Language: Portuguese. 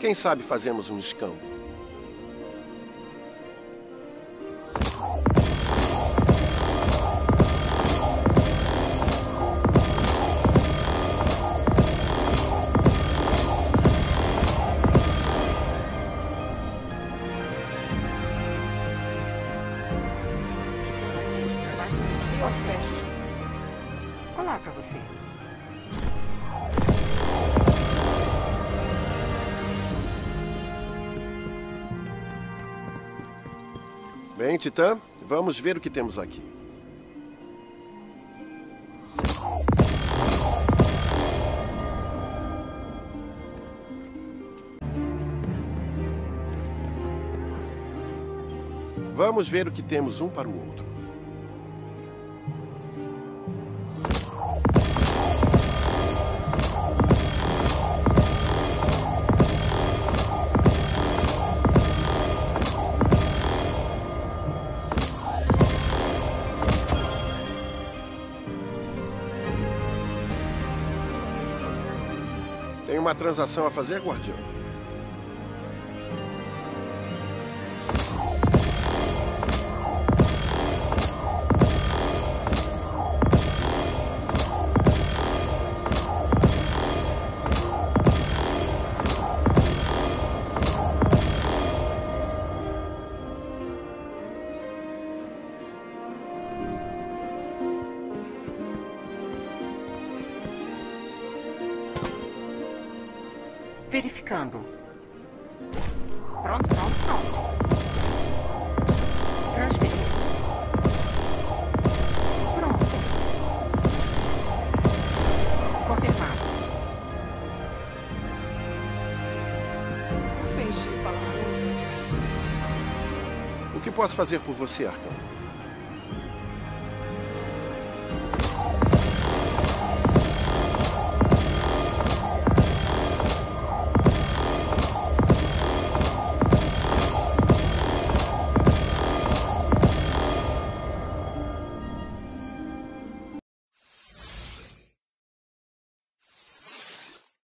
Quem sabe fazemos um escambo? Olá pra você. Bem, Titã, vamos ver o que temos aqui. Vamos ver o que temos um para o outro. Tem uma transação a fazer, guardião? Verificando. Pronto, pronto, pronto. Transferir. Pronto. Confirmado. O Feixe fala O que posso fazer por você, Arcão?